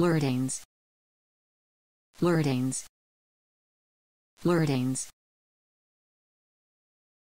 Lurdings. Lurdings. Lurdings.